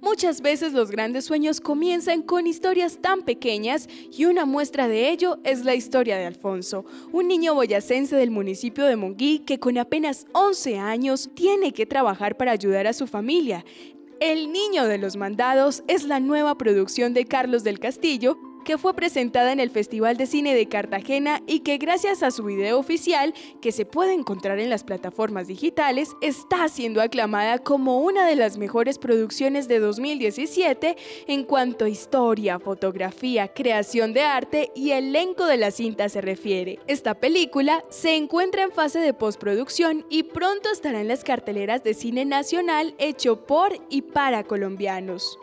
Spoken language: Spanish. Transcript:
Muchas veces los grandes sueños comienzan con historias tan pequeñas y una muestra de ello es la historia de Alfonso, un niño boyacense del municipio de Monguí que con apenas 11 años tiene que trabajar para ayudar a su familia. El Niño de los Mandados es la nueva producción de Carlos del Castillo que fue presentada en el Festival de Cine de Cartagena y que gracias a su video oficial, que se puede encontrar en las plataformas digitales, está siendo aclamada como una de las mejores producciones de 2017 en cuanto a historia, fotografía, creación de arte y elenco de la cinta se refiere. Esta película se encuentra en fase de postproducción y pronto estará en las carteleras de cine nacional hecho por y para colombianos.